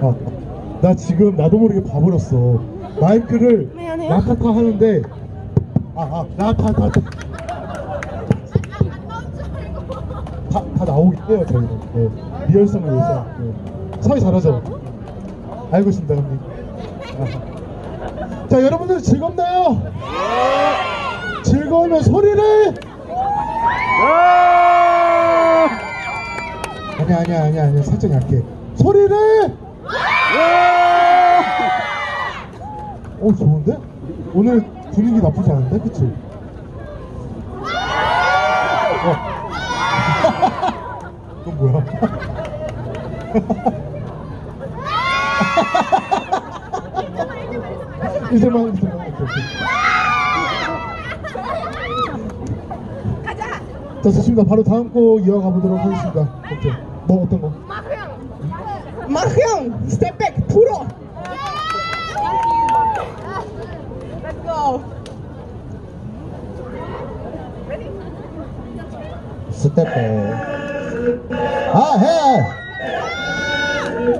아, 나 지금 나도 모르게 봐버렸어 마이크를 미안해요. 나타타 하는데 아, 아아 나타타 예, 해요 저희는 네. 예, 리얼성을 위해서 네. 사회 잘하죠 알고 있습니다 형님 아. 자 여러분들 즐겁나요? 즐거우면 소리를 아니 아니 아니 아니 살짝 약해 소리를 오 좋은데? 오늘 분위기 나쁘지 않은데? 그치? 이제만 이제만 가자. 자 좋습니다. 바로 다음 곡 이어가 보도록 하겠습니다. 오케이. 뭐 어떤 거? 마형. 마형 스텝백 풀어. 스텝백. 아 해.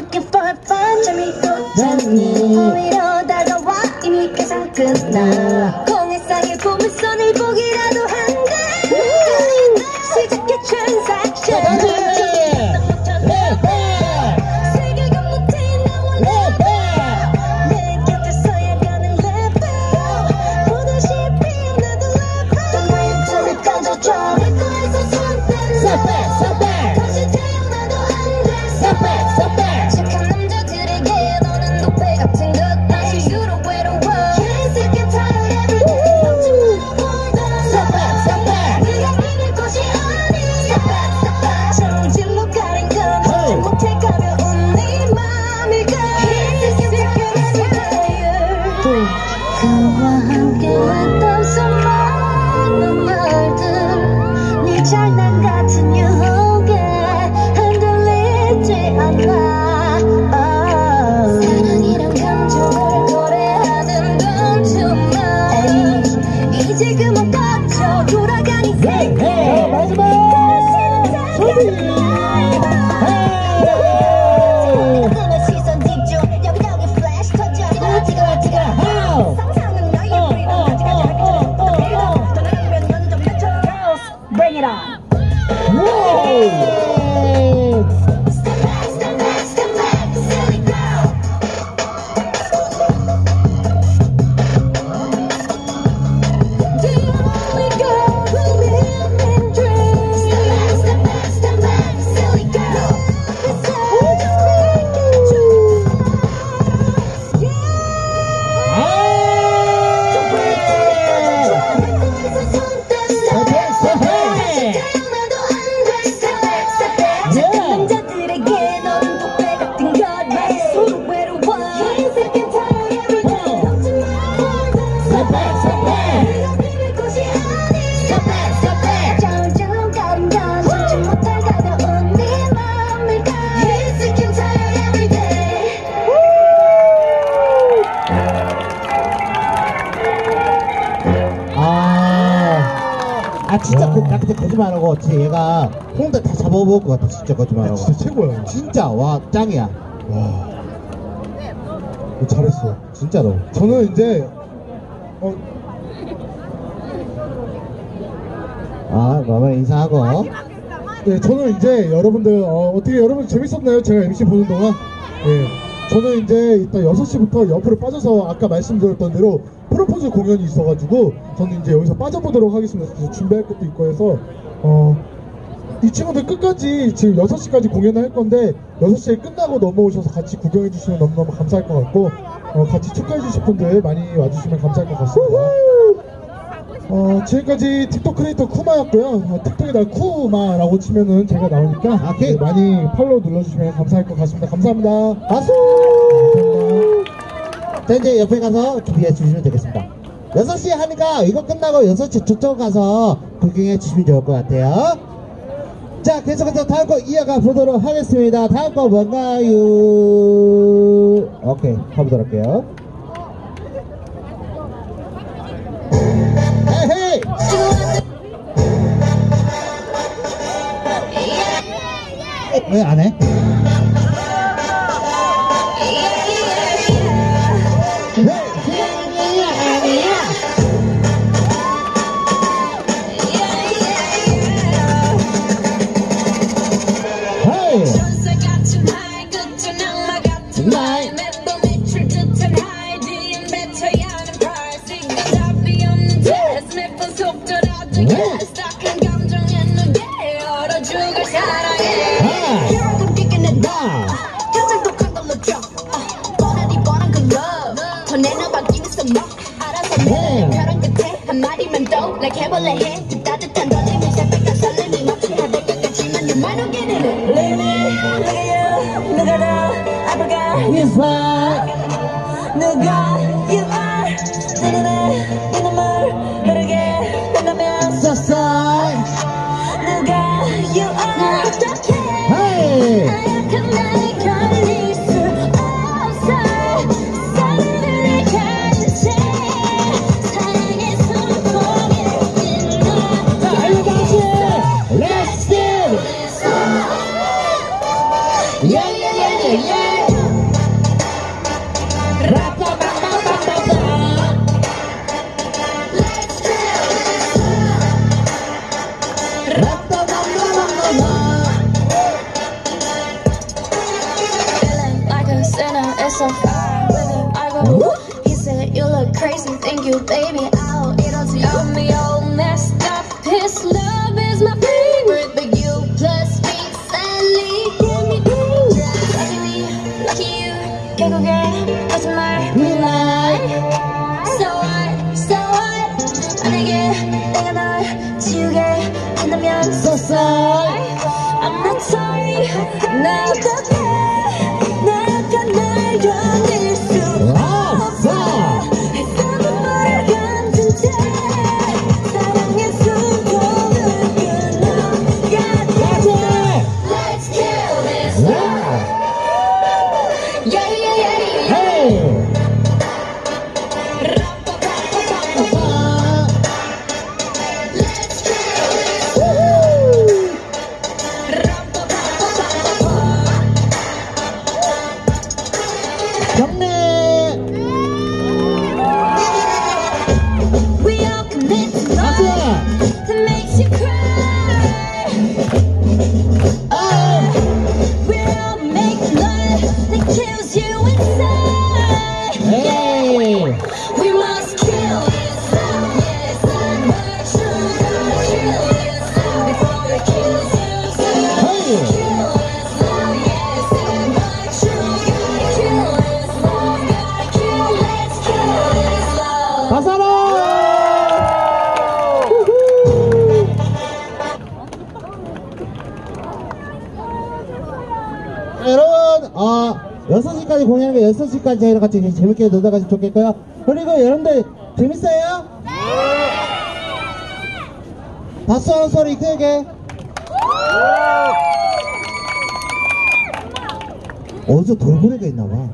looking for a fun 재미도 재미 보이러 다가와. 이미 끝나. 공의 싸게 보물 손을 진짜 아, 거짓말하고 진짜 최고야. 진짜 와 짱이야 와. 너 잘했어. 진짜로 저는 이제 어, 아 그러면 인사하고 네, 저는 이제 여러분들 어, 떻게 여러분 재밌었나요? 제가 MC 보는 동안. 네, 저는 이제 이따 6시부터 옆으로 빠져서 아까 말씀드렸던 대로 프로포즈 공연이 있어가지고 저는 이제 여기서 빠져보도록 하겠습니다. 준비할 것도 있고 해서 어, 이 친구들 끝까지 지금 6시까지 공연을 할 건데 6시에 끝나고 넘어오셔서 같이 구경해 주시면 너무너무 감사할 것 같고 어, 같이 축하해 주실 분들 많이 와주시면 감사할 것 같습니다. 어, 지금까지 틱톡 크리에이터 쿠마였고요. 어, 틱톡에 다 쿠마라고 치면은 제가 나오니까 오케이. 네, 많이 팔로우 눌러주시면 감사할 것 같습니다. 감사합니다. 박수 감사합니다. 자 이제 옆에 가서 준비해 주시면 되겠습니다 6시에 하니까 이거 끝나고 6시 저쪽 가서 구경해 주시면 좋을 것 같아요 자 계속해서 다음 거 이어가 보도록 하겠습니다. 다음 거 뭔가요? 오케이 가보도록 할게요. 왜안 해? 한마디만 더 like 해 한다면 So sorry I'm not sorry 나어 끝까지 이런 같이 재밌게 놀다 가시면 좋겠고요. 그리고 여러분들 재밌어요? 네! 박수 하는 소리 크게. 어디서 돌고래가 있나봐.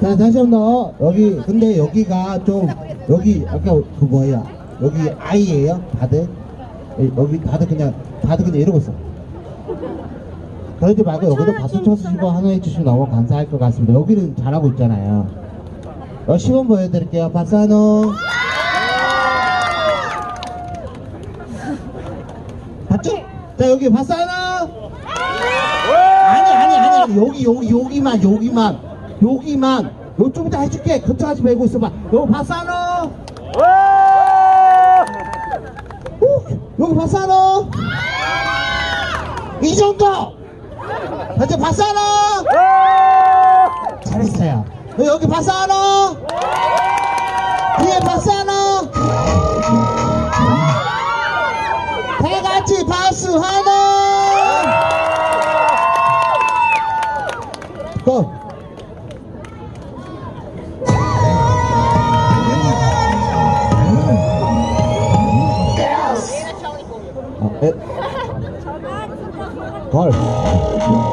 자, 다시 한 번, 여기, 근데 여기가 좀, 여기, 아까 그 뭐야, 여기 아이예요 다들? 여기 다들 그냥, 다들 그냥 이러고 있어. 그러지 말고 여기도 박수 쳐주시고 환호해 주시면 너무 감사할 것 같습니다. 여기는 잘하고 있잖아요. 어, 시범 보여드릴게요. 박수 한호. 박수! 자, 여기 박수 한호. 아니, 아니, 아니. 여기, 여기, 여기만, 여기만. 여기만. 요쪽에다 해줄게. 그쪽 하지 말고 있어봐. 여기 박수 한호. 여기 박수 한호. 이 정도! 현재 박수 하나! 잘했어요. 어, 여기 박수 하나! 뒤에 박수 하나! 다 같이 박수 하나! 어. 어, 고! 헐.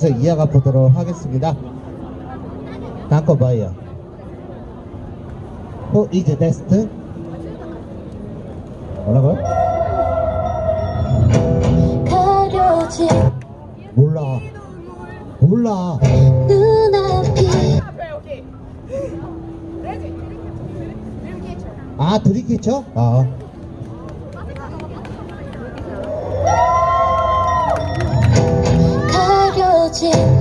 계속 이어가 보도록 하겠습니다. 닦고 봐요. Who is next? 뭐라고요? 몰라 몰라 아 드리키쳐? 아 Yeah.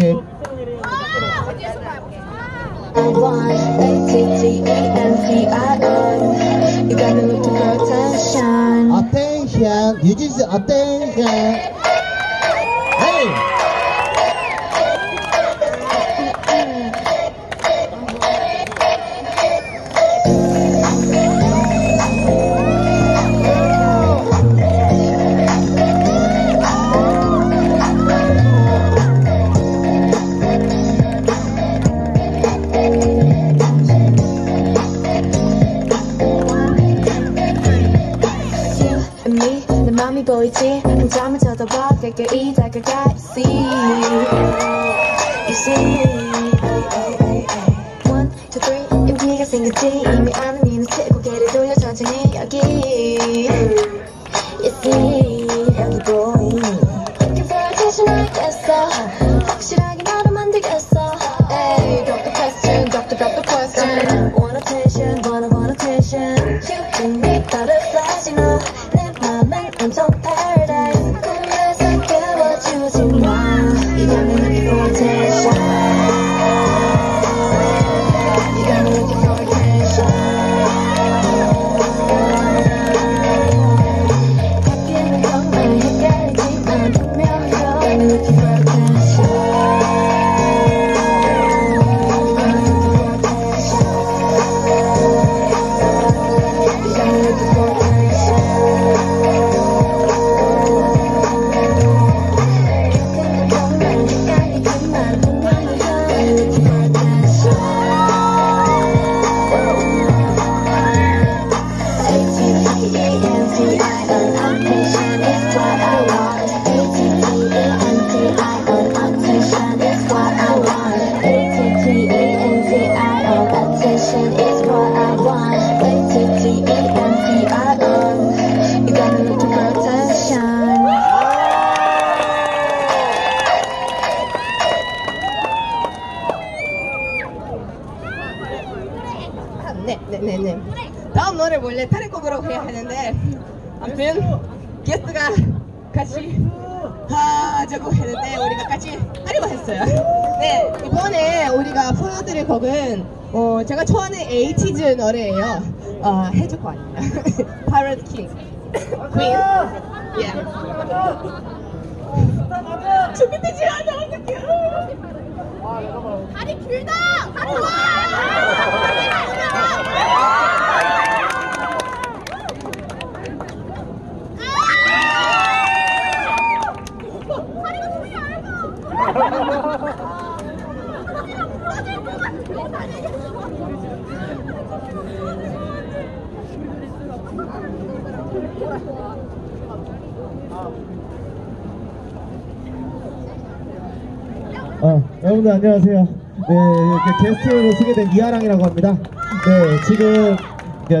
Okay. 보이지? 한잠을 쳐다봐 깨깨이 다가갈지 You see One, two, three 이 위가 생겼지 이미 아는 된 이하랑이라고 합니다. 네, 지금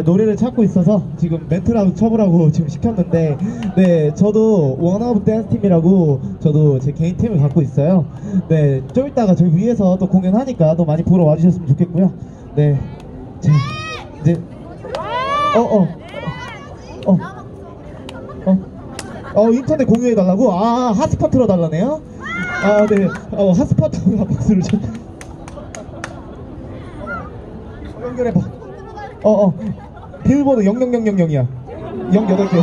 노래를 찾고 있어서 지금 멘트라도 쳐보라고 지금 시켰는데, 네, 저도 원아웃 댄스 팀이라고 저도 제 개인 팀을 갖고 있어요. 네, 좀 이따가 저희 위에서 또 공연하니까 또 많이 보러 와주셨으면 좋겠고요. 네, 제, 이제, 어, 어, 어, 어, 어, 인터넷 공유해달라고? 아, 핫스팟 틀어달라네요? 아, 네. 어, 핫스팟하고 박수를 쳐. 어, 연결해봐. 어, 어. 비밀번호 00000이야. 08개.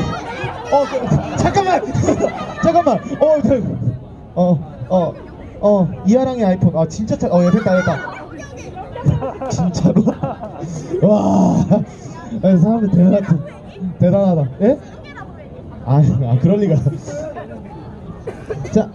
어, 그, 잠깐만! 잠깐만! 어, 저, 어, 어, 어, 이하랑의 아이폰. 아, 진짜 차, 어, 야, 됐다, 됐다. 진짜로? 와. 사람들 대단하다. 대단하다. 예? 아, 아, 그럴 리가. 자.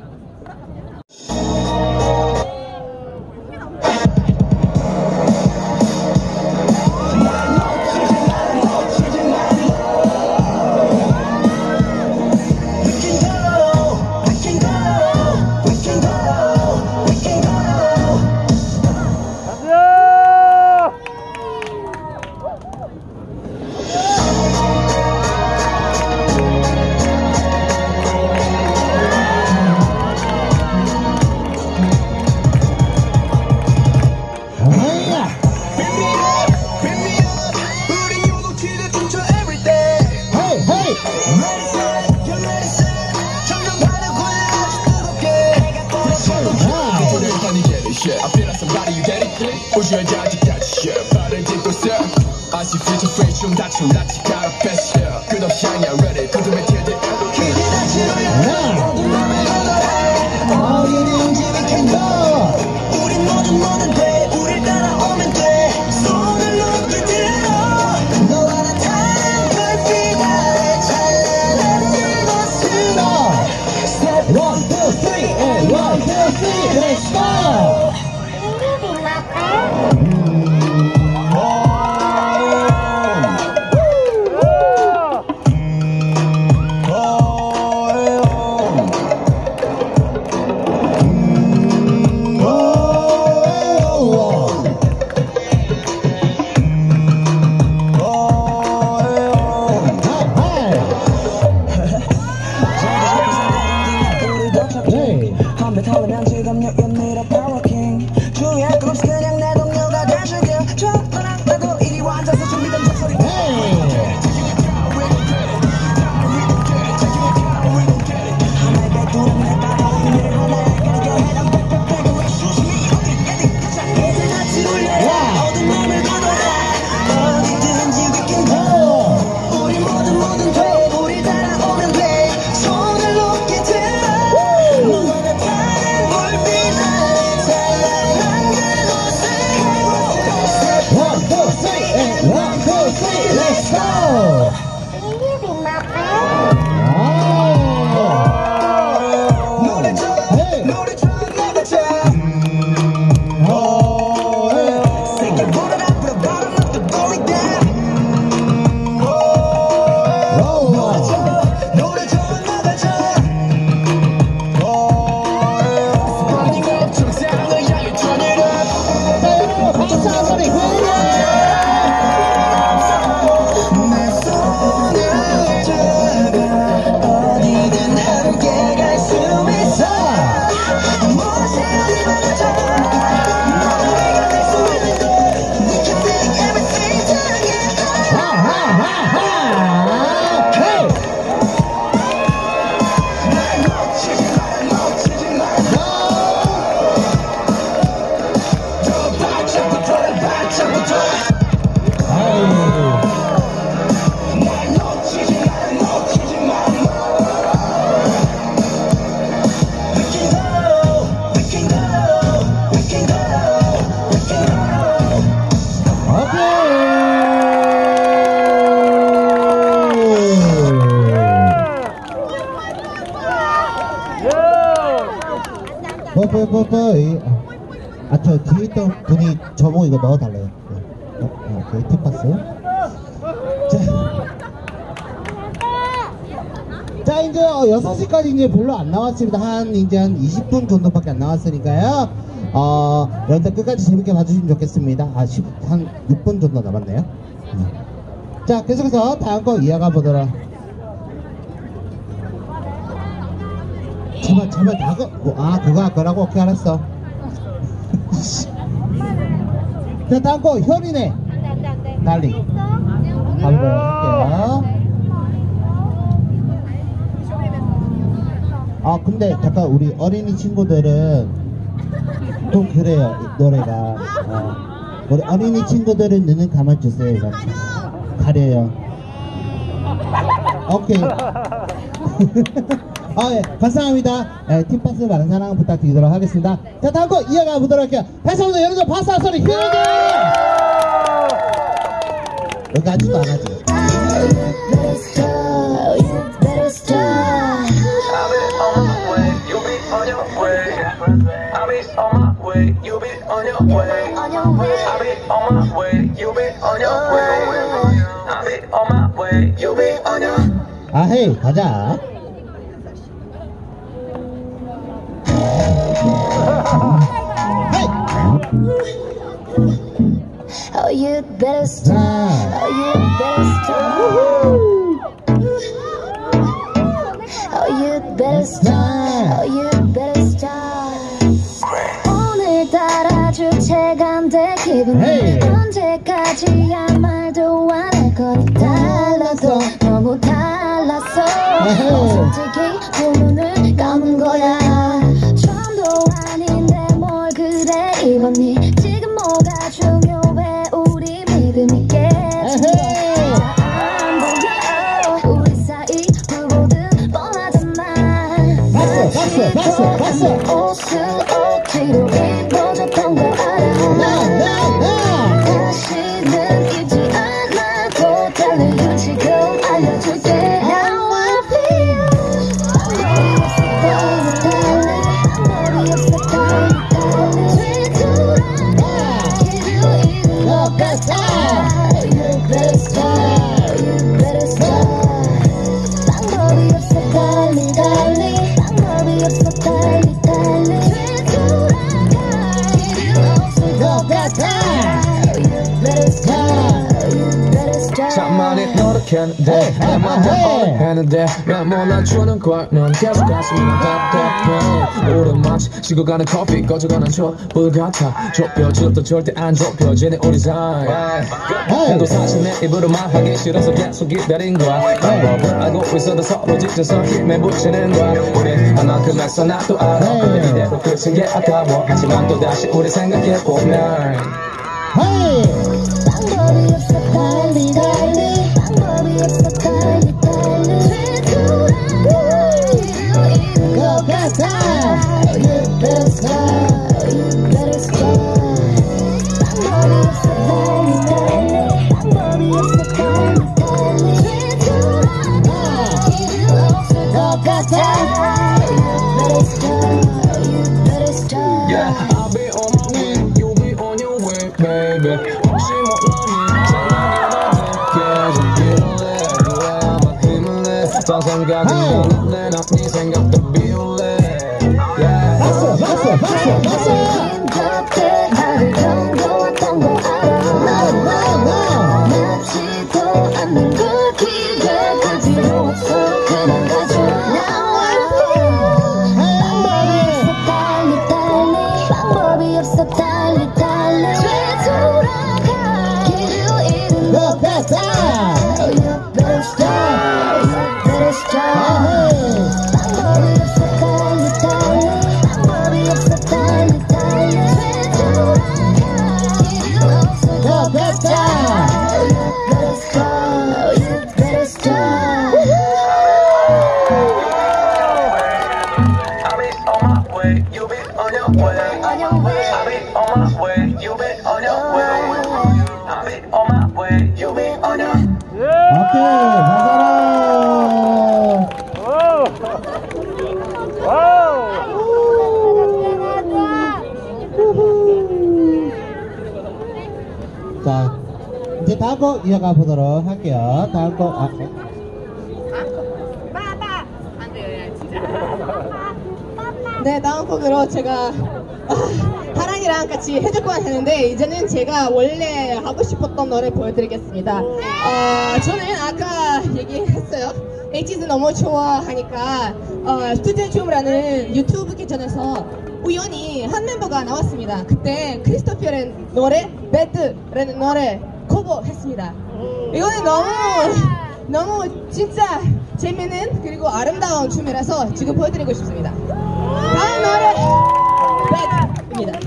안 나왔습니다. 한 이제 한 20분 정도밖에 안 나왔으니까요. 어 여러분들 끝까지 재밌게 봐주시면 좋겠습니다. 아, 10, 한 6분 정도 남았네요. 네. 자 계속해서 다음 거 이어가 보도록. 제발 제발 나가 뭐, 아 그거 할 거라고? 오케이 알았어. 자 다음 거 현이네 달리. 가보도록 할게요 아 근데 잠깐 우리 어린이 친구들은 좀 그래요 이 노래가 어. 우리 어린이 친구들은 눈은 감아주세요 이렇게 가려요 오케이 아, 예, 감사합니다. 예, 팀파스 많은 사랑 부탁드리도록 하겠습니다. 자, 다음 거 이어가 보도록 할게요. 다시 한번 여러분 박수 한 소리 휴게! 여기 아직도 안 하지? on my way, you'll be on your way. I'll be on my way, you'll be on your 아, 헤이, 가자. 헤이! Oh, you better start. 자, Oh, you better start. Oh, you better start. Oh, you 체가 안돼 기분이 Hey. 언제까지야 말도 안 할 거니 달라서 너무 달랐어 Hey. 솔직히 두 눈을 감은 거야 처음도 아닌데 뭘 그래 입었니 지금 뭐가 중요해 우리 믿음 있게 박수. 옷을 어디로 입어 어렵했는데 난 몰라주는 걸넌 계속 가슴이 답답해. 오랜 마치 식어가는 커피 꺼져가는 촛불 같아. 좁혀져도 절대 안 좁혀지네 우리 사이. 해도 사실 내 입으로 말하기 싫어서 계속 기다린 거야. 방법을 알고 있어도 서로 지쳐서 힘에 붙이는 거야. 우리 하나큼 했어 나도 알아. 근데 이대로 끝인 게 아까워. 하지만 또 다시 우리 생각해 보면. 헤이! 방법이 없어 달리 달리. 방법이 없어 것 같아 You better start You better start 방법이 없어 달리 달리 방법이 없어 달리 달리 뒤돌아가 길을 없을 것 같아 You better start You better start Yeah, I'll be on my way, you'll be on your way, baby. 혹시 모르니 박수, 곡 이어가 보도록 할게요. 다음 곡, 아, 네, 다음 곡으로 제가 아, 하랑이랑 같이 해적관 했는데 이제는 제가 원래 하고 싶었던 노래 보여드리겠습니다. 어, 저는 아까 얘기했어요. 에이티즈 너무 좋아하니까 어, 스튜디오 춤이라는 유튜브 기전에서 우연히 한 멤버가 나왔습니다. 그때 크리스토피어의 노래 배드라는 노래 커버했습니다. 이거는 너무 너무 진짜 재밌는 그리고 아름다운 춤이라서 지금 보여드리고 싶습니다. 다음 노래 배드입니다.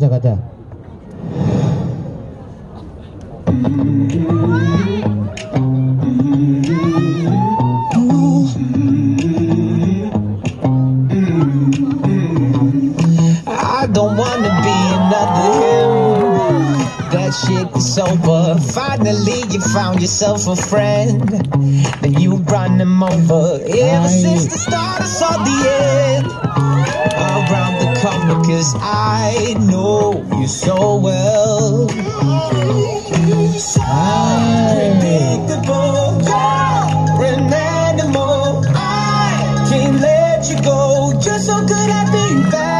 가자, 가자. I don't wanna be another him. That shit is over. Finally, you found yourself a friend. Then you run him over. Ever since the start, I saw the end. Around corner, cause I know you so well. Unpredictable, you're an animal. I can't let you go. You're so good at being bad,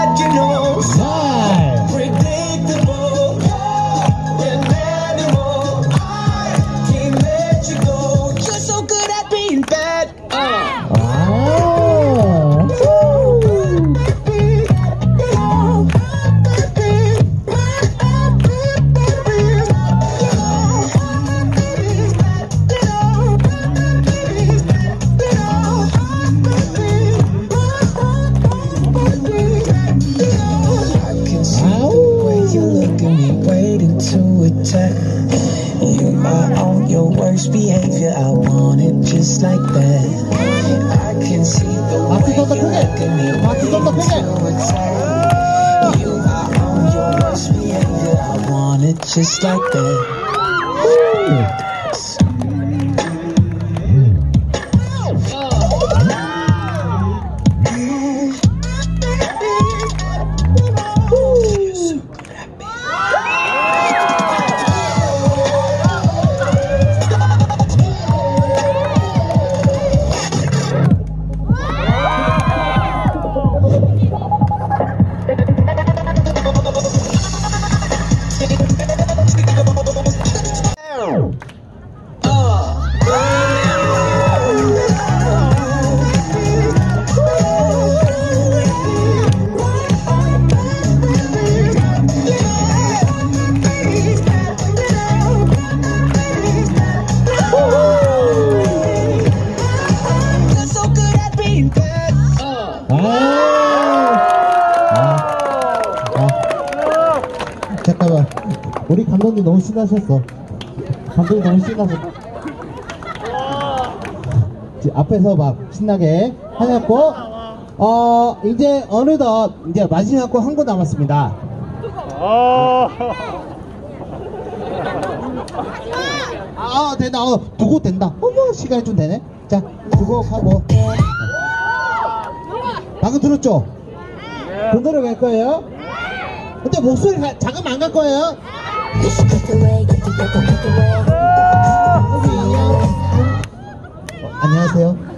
감독님 너무 신나셨어. 감독님 너무 신나서. 앞에서 막 신나게 하셨고, 어, 이제 어느덧 이제 마지막 곡 한 곡 남았습니다. 아, 된다. 어, 두곡 된다. 어머, 시간이 좀 되네. 자, 두곡 하고. 방금 들었죠? 그 노래 갈 거예요? 근데 목소리 가, 작으면 안 갈 거예요? 어, 안녕하세요.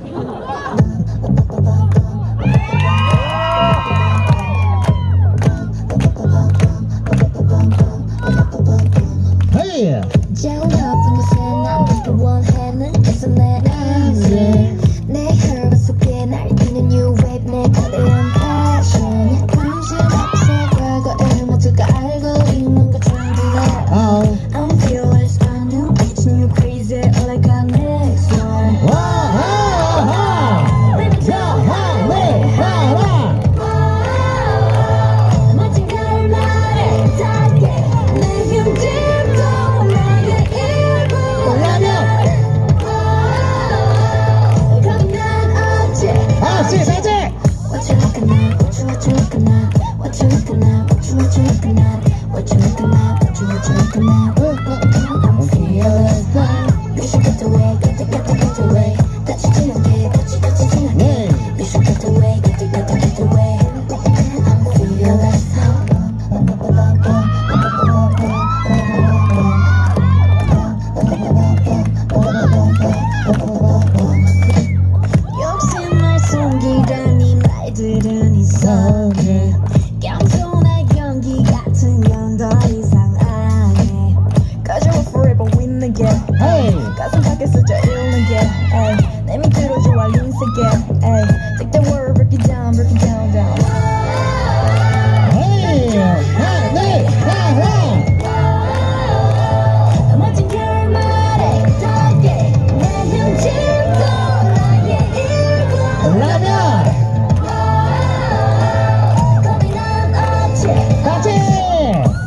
고민은 없지 같이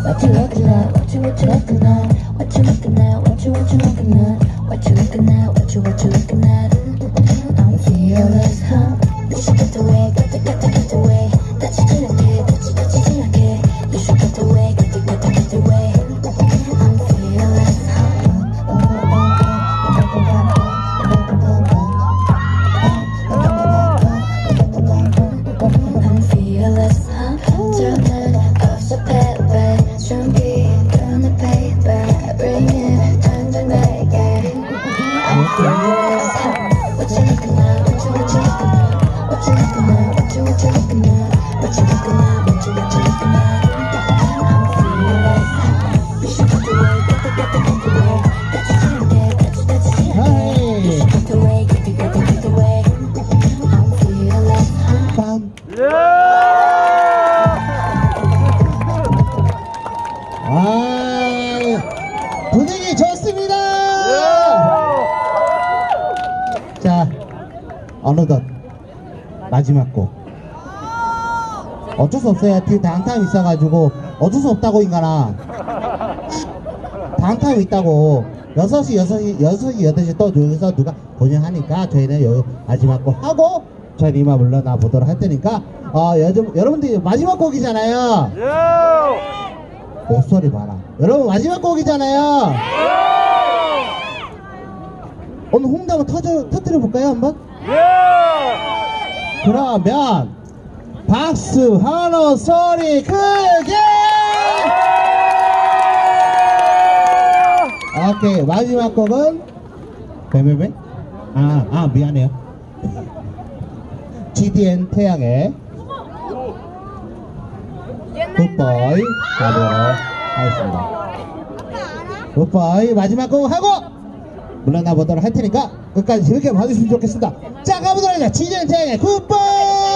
What you looking at? What you what you looking 없어요. 뒤에 다음 타임 있어가지고 어쩔 수 없다고 인간아. 다음 타임 있다고. 6시, 6시, 6시, 8시 또 여기서 누가 공연하니까 저희는 요 마지막 곡 하고 저희는 이만 물러나 보도록 할 테니까 어, 요즘, 여러분들 마지막 곡이잖아요. 목소리 봐라. 여러분 마지막 곡이잖아요. 오늘 홍대를 터져, 터뜨려 볼까요 한번? 그러면 박수 환호 소리 크게! 오케이 마지막 곡은 베베베? 아, 아 미안해요. GDN 태양의 굿바이 가도록 하겠습니다. 굿바이 마지막 곡 하고 물러나 보도록 할 테니까 끝까지 재밌게 봐주시면 좋겠습니다. 자 가보도록 하겠습니다. GDN 태양의 굿바이!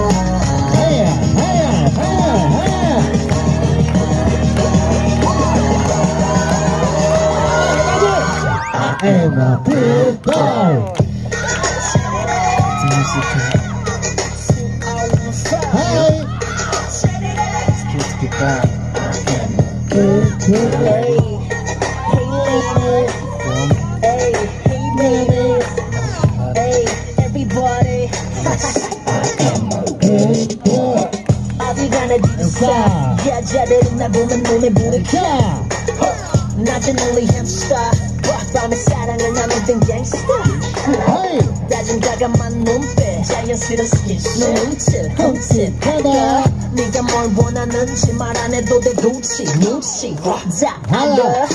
am a good boy. 눈빛 자연스러운 너 눈치 흠칫 하다. 네가 뭘 원하는지 말 안 해도 돼 굳이 눈치. 다 하나. 알아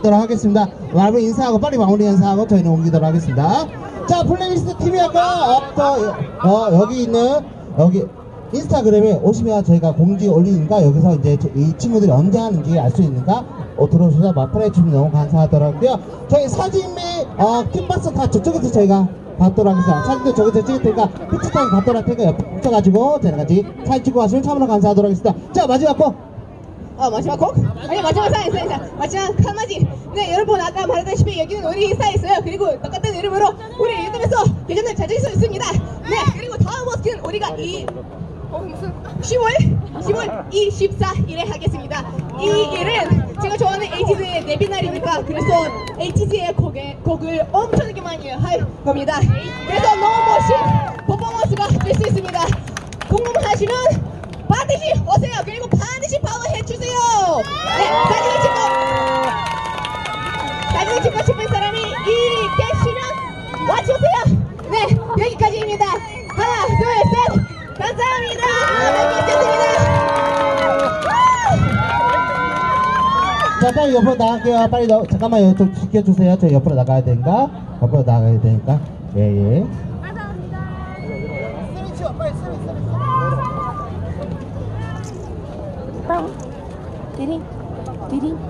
오도록 하겠습니다. 여러분 인사하고 빨리 마무리 인사하고 저희는 옮기도록 하겠습니다. 자, 플레이리스트 팀이 아까 어, 저, 어, 여기 있는 여기 인스타그램에 오시면 저희가 공지 올리니까 여기서 이제 저- 이 친구들이 언제 하는지 알 수 있는가 어, 들어오셔서 맞팔해 주시면 너무 감사하더라고요. 저희 사진 및 어, tip box 다 저쪽에서 저희가 받도록 하겠습니다. 사진도 저기서 찍을 테니까 photo time 받도록 할 테니까 옆에 붙여가지고 저희랑 같이 사진 찍고 가시면 참으로 감사하도록 하겠습니다. 자, 마지막 곡. 어 마지막 곡? 아니 마지막 사인 사인 사인 마지막 카마지 네 여러분 아까 말했다시피 여기는 우리 인스타 있어요. 그리고 똑같은 이름으로 우리 유튜브에서 대전을 찾을 수 있습니다. 네 그리고 다음 버스는 우리가 이 어, 무슨 10월 10월 24일에 하겠습니다. 이 일은 제가 좋아하는 에이티즈의 데뷔 날이니까 그래서 에이티즈의 곡에, 곡을 엄청나게 많이 할 겁니다. 그래서 너무 멋진 퍼포먼스가 될 수 있습니다. 궁금하시면 반드시 오세요. 그리고 반드시 파워 해주세요. 네, 사진을 찍고 사진을 찍고 싶은 사람이 이 계시면 와주세요. 네, 여기까지입니다. 하나, 둘, 셋. 감사합니다. 빨리 옆으로 나갈게요. 빨리 너, 잠깐만요. 좀 지켜주세요. 저 옆으로 나가야 되니까. 옆으로 나가야 되니까. 예, 예. Tirim, tirim.